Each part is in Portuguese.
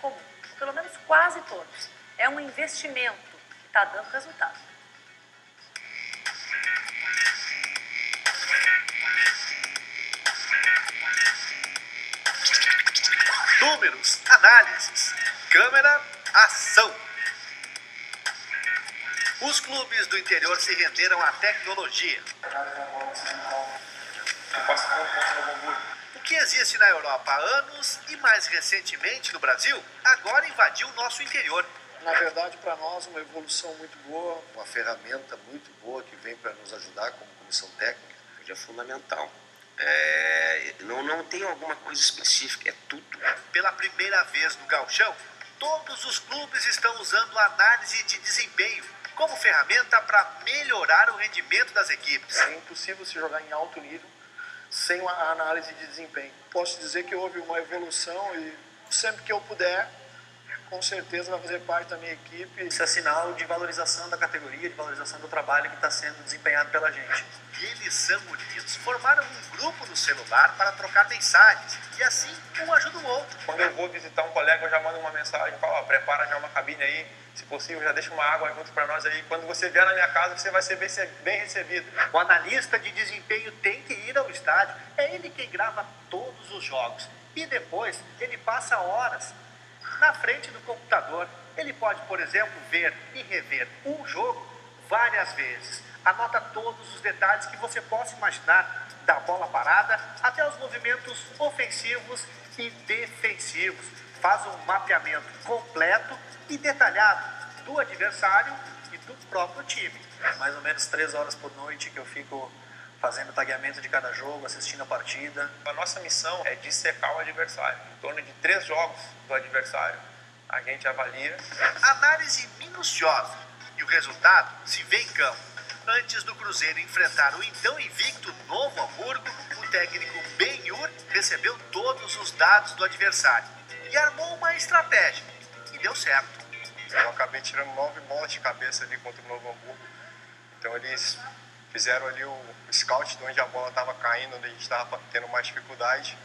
comum, pelo menos quase todos. É um investimento que está dando resultado. Números, análises, câmera, ação. Os clubes do interior se renderam à tecnologia. O que existe na Europa há anos e mais recentemente no Brasil, agora invadiu o nosso interior. Na verdade, para nós, uma evolução muito boa, uma ferramenta muito boa que vem para nos ajudar como comissão técnica. É fundamental. É, não, não tem alguma coisa específica, é tudo. Pela primeira vez no Galchão, todos os clubes estão usando análise de desempenho como ferramenta para melhorar o rendimento das equipes. É impossível se jogar em alto nível sem a análise de desempenho. Posso dizer que houve uma evolução e sempre que eu puder, com certeza vai fazer parte da minha equipe. Isso é sinal de valorização da categoria, de valorização do trabalho que está sendo desempenhado pela gente. Eles são unidos, formaram um grupo no celular para trocar mensagens e assim um ajuda o outro. Quando eu vou visitar um colega, eu já mando uma mensagem, falo, ó, prepara já uma cabine aí, se possível, já deixa uma água junto para nós aí. Quando você vier na minha casa, você vai ser bem, bem recebido. O analista de desempenho tem que ir ao estádio, é ele quem grava todos os jogos e depois ele passa horas na frente do computador. Ele pode, por exemplo, ver e rever um jogo várias vezes. Anota todos os detalhes que você possa imaginar, da bola parada até os movimentos ofensivos e defensivos. Faz um mapeamento completo e detalhado do adversário e do próprio time. Mais ou menos três horas por noite que eu fico fazendo tagueamento de cada jogo, assistindo a partida. A nossa missão é dissecar o adversário. Em torno de três jogos do adversário, a gente avalia. Análise minuciosa e o resultado se vê em campo. Antes do Cruzeiro enfrentar o então invicto Novo Hamburgo, o técnico Ben-Hur recebeu todos os dados do adversário e armou uma estratégia. E deu certo. Eu acabei tirando nove bolas de cabeça ali contra o Novo Hamburgo. Então eles fizeram ali o scout de onde a bola estava caindo, onde a gente estava tendo mais dificuldade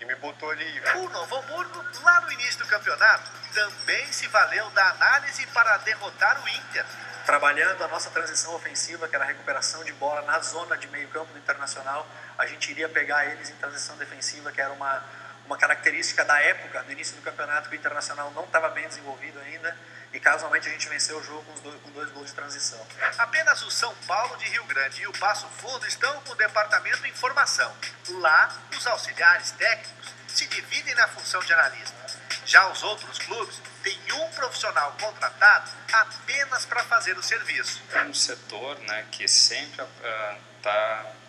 e me botou ali. O Novo Hamburgo, lá no início do campeonato, também se valeu da análise para derrotar o Inter. Trabalhando a nossa transição ofensiva, que era a recuperação de bola na zona de meio campo do Internacional, a gente iria pegar eles em transição defensiva, que era uma, uma característica da época, do início do campeonato, que o Internacional não estava bem desenvolvido ainda, e casualmente a gente venceu o jogo com, dois, com dois gols de transição. Apenas o São Paulo de Rio Grande e o Passo Fundo estão com o departamento em formação. Lá, os auxiliares técnicos se dividem na função de analista. Já os outros clubes têm um profissional contratado apenas para fazer o serviço. É um setor né, que sempre está uh,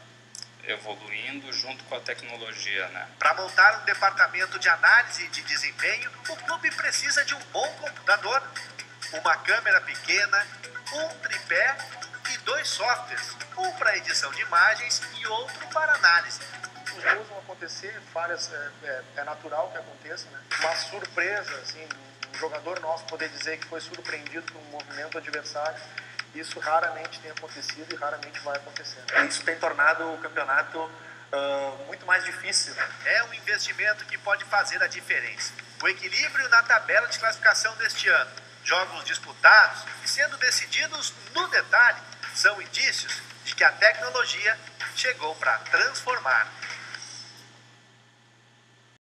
evoluindo junto com a tecnologia. Né? Para montar um departamento de análise de desempenho, o clube precisa de um bom computador, uma câmera pequena, um tripé e dois softwares, um para edição de imagens e outro para análise. Os gols vão acontecer, falhas é, é, é, natural que aconteça, né? Uma surpresa, assim, um jogador nosso poder dizer que foi surpreendido por um movimento adversário isso raramente tem acontecido e raramente vai acontecer. Isso tem tornado o campeonato uh, muito mais difícil. É um investimento que pode fazer a diferença. O equilíbrio na tabela de classificação deste ano, jogos disputados e sendo decididos no detalhe, são indícios de que a tecnologia chegou para transformar